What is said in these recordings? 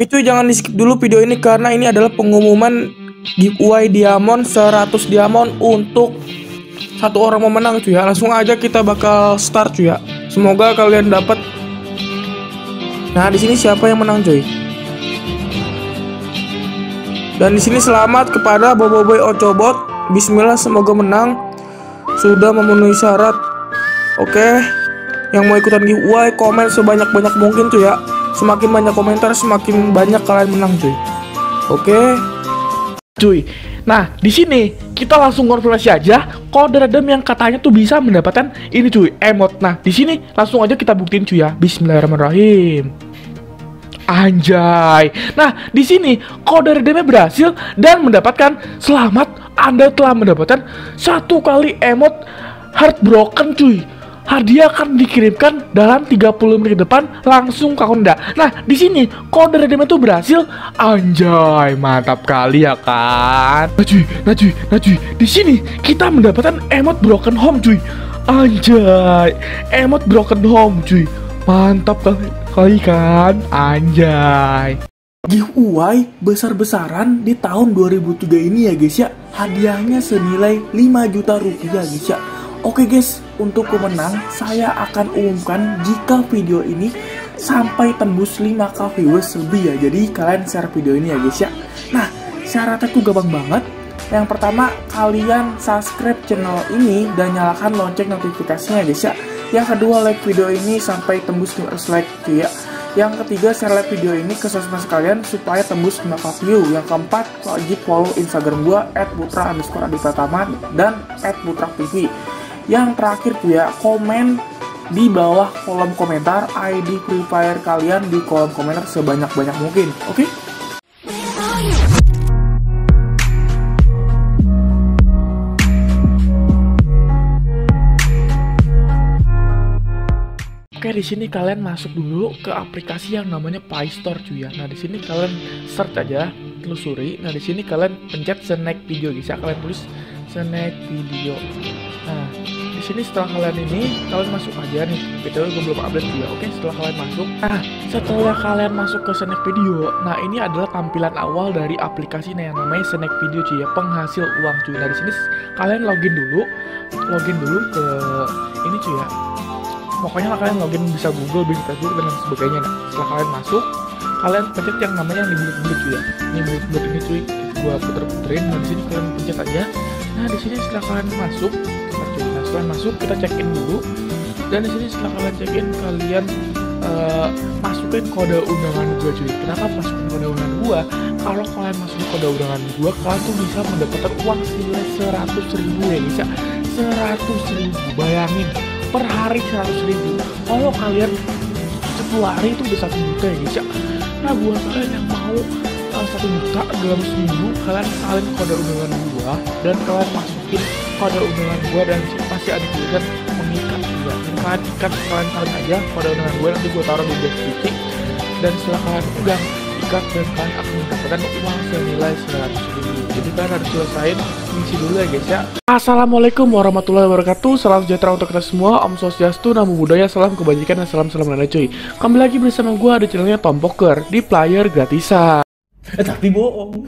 Itu jangan di skip dulu video ini karena ini adalah pengumuman giveaway diamond 100 diamond untuk satu orang mau menang cuy ya. Langsung aja kita bakal start cuy ya. Semoga kalian dapat. Nah, di sini siapa yang menang cuy? Dan di sini selamat kepada Boboiboy Ocobot. Bismillah semoga menang. Sudah memenuhi syarat. Oke. Yang mau ikutan giveaway komen sebanyak-banyak mungkin cuy ya. Semakin banyak komentar, semakin banyak kalian menang cuy. Oke. Cuy. Nah, di sini kita langsung konfirmasi aja kode redem yang katanya tuh bisa mendapatkan ini cuy, emot. Nah, di sini langsung aja kita buktiin cuy ya. Bismillahirrahmanirrahim. Anjay. Nah, di sini kode redemnya berhasil dan mendapatkan selamat Anda telah mendapatkan satu kali emot heartbroken cuy hadiah akan dikirimkan dalam 30 menit depan langsung ke Honda. Nah, di sini kode redeem itu berhasil. Anjay, mantap kali ya kan. Nah cuy, nah cuy, nah cuy. Di sini kita mendapatkan emot broken home cuy. Anjay, emot broken home cuy. Mantap kali, kali kan. Anjay. Giveaway besar-besaran di tahun 2003 ini ya guys ya. Hadiahnya senilai 5 juta rupiah guys ya. Oke guys, untuk pemenang saya akan umumkan jika video ini sampai tembus 5k viewers lebih ya. Jadi kalian share video ini ya guys ya. Nah, syaratnya tuh gampang banget. Yang pertama, kalian subscribe channel ini dan nyalakan lonceng notifikasinya guys ya. Yang kedua, like video ini sampai tembus 500 like cuy ya. Yang ketiga, share like video ini ke sosmed kalian supaya tembus 5k view. Yang keempat, wajib follow Instagram gua @putra underscore dan @putra_tv. Yang terakhir tuh ya, komen di bawah kolom komentar ID Free Fire kalian di kolom komentar sebanyak-banyak mungkin. Oke? Okay? Oke, di sini kalian masuk dulu ke aplikasi yang namanya Play Store cuy ya. Nah, di sini kalian search aja, telusuri. Nah, di sini kalian pencet snack video bisa kalian tulis snack video. Nah, di sini setelah kalian ini kalian masuk aja nih. Video gue belum update juga. Oke setelah kalian masuk. Nah setelah kalian masuk ke snack video nah ini adalah tampilan awal dari aplikasi yang namanya snack video cuy ya. Penghasil uang cuy. Nah di sini kalian login dulu. Login dulu ke ini cuy ya. Pokoknya kalian login bisa Google bisa Facebook dan sebagainya. Nah setelah kalian masuk kalian pencet yang namanya yang di bulut-bulut cuy ya. Ini bulut-bulut ini cuy gua puter-puterin. Nah di sini kalian pencet aja nah di sini setelah kalian masuk nah setelah masuk kita check in dulu. Dan di sini setelah kalian check in kalian uh, masukin kode undangan gua cuy. Kenapa masukin kode undangan gua? Kalau kalian masukin kode undangan gua kalian tuh bisa mendapatkan uang senilai seratus ribu ya bisa. seratus ribu bayangin. Per hari seratus ribu. Kalau kalian 10 hari itu bisa satu juta ya ya nah buat kalian yang mau satu juta dalam seminggu kalian salin kode undangan gua dan kalian masukin kode undangan gua dan pasti ada tulisan mengikat juga dan kalian ikat kalian salin aja kode undangan gua nanti gua taruh di deskripsi. Dan setelah kalian pegang ikat dan kalian akan mendapatkan uang senilai 100 ribu. Jadi kalian harus selesaiin misi dulu ya guys ya. Assalamualaikum warahmatullahi wabarakatuh. Salam sejahtera untuk kita semua. Om Swastiastu, Namo Buddhaya, Salam Kebajikan, dan Salam-Salam Nana cuy. Kembali lagi bersama gue ada channelnya Tom Poker di player gratisan Eh tapi bohong.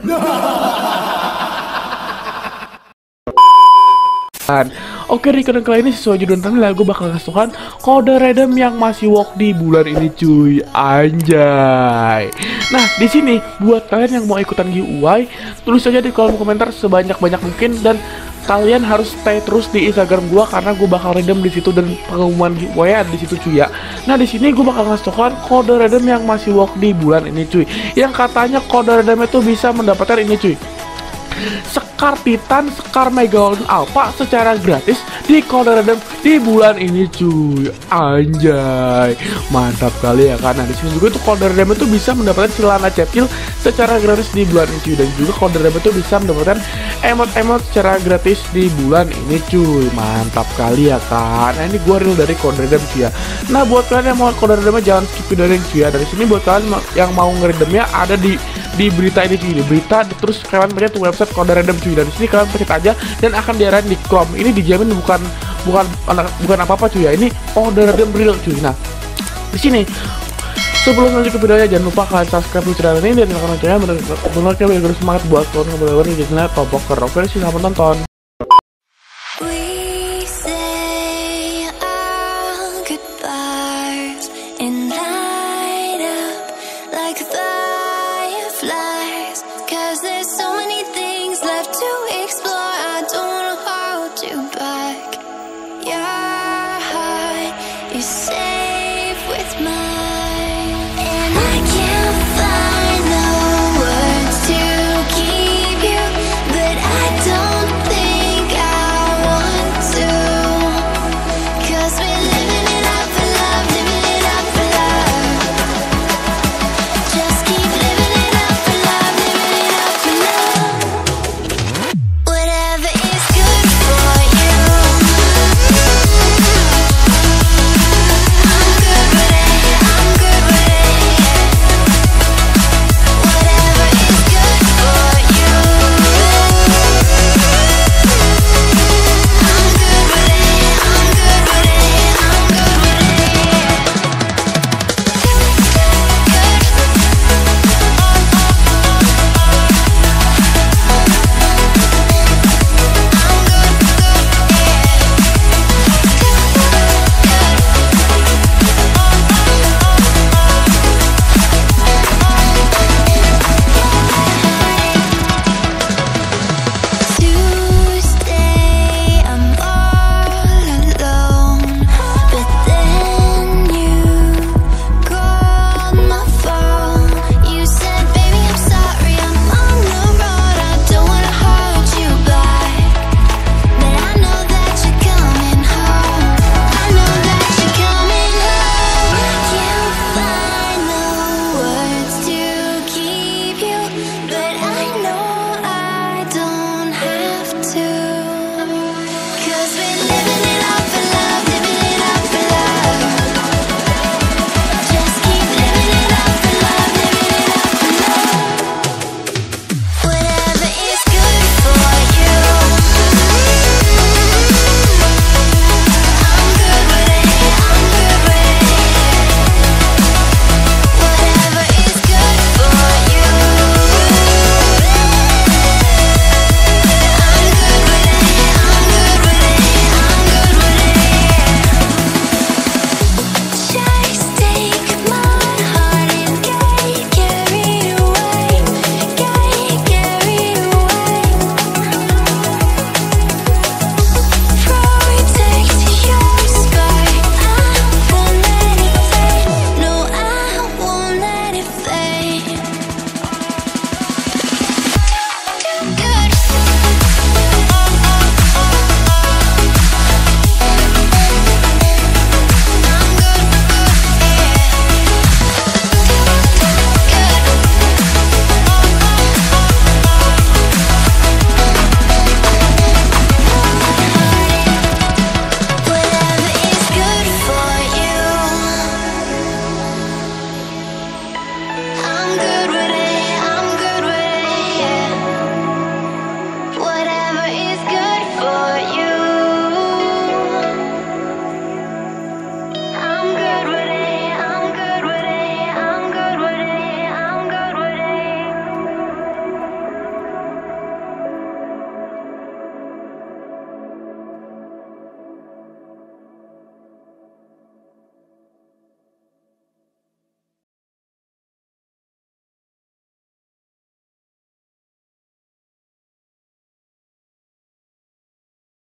Oke di kali ini sesuai judul thumbnail gue bakal ngasih Tuhan kode redem yang masih work di bulan ini cuy anjay. Nah di sini buat kalian yang mau ikutan giveaway tulis aja di kolom komentar sebanyak banyak mungkin dan kalian harus stay terus di Instagram gue karena gue bakal redem di situ dan pengumuman giveaway ada di situ cuy ya. Nah di sini gue bakal ngasih Tuhan kode redem yang masih work di bulan ini cuy. Yang katanya kode redem itu bisa mendapatkan ini cuy. Sekar Titan, Sekar Megalodon Alpha secara gratis di kode di bulan ini cuy. Anjay. Mantap kali ya kan. Nah, di sini juga tuh kode itu bisa mendapatkan celana cetil secara gratis di bulan ini cuy dan juga kode itu bisa mendapatkan emot-emot secara gratis di bulan ini cuy. Mantap kali ya kan. Nah, ini gua real dari kode redem cuy ya. Nah, buat kalian yang mau kode redemnya jangan skip video ini cuy ya. Dari sini buat kalian yang mau ngeredemnya ada di di berita ini cuy di berita terus kalian pencet website kode random cuy dan sini kalian pencet aja dan akan diarahin di Chrome ini dijamin bukan bukan bukan apa apa cuy ya ini kode random real cuy nah di sini Sebelum lanjut ke videonya jangan lupa kalian subscribe dulu channel ini dan tekan loncengnya benar-benar biar semangat buat kalian benar-benar di channel Top Poker. Oke, selamat menonton. You're safe with me.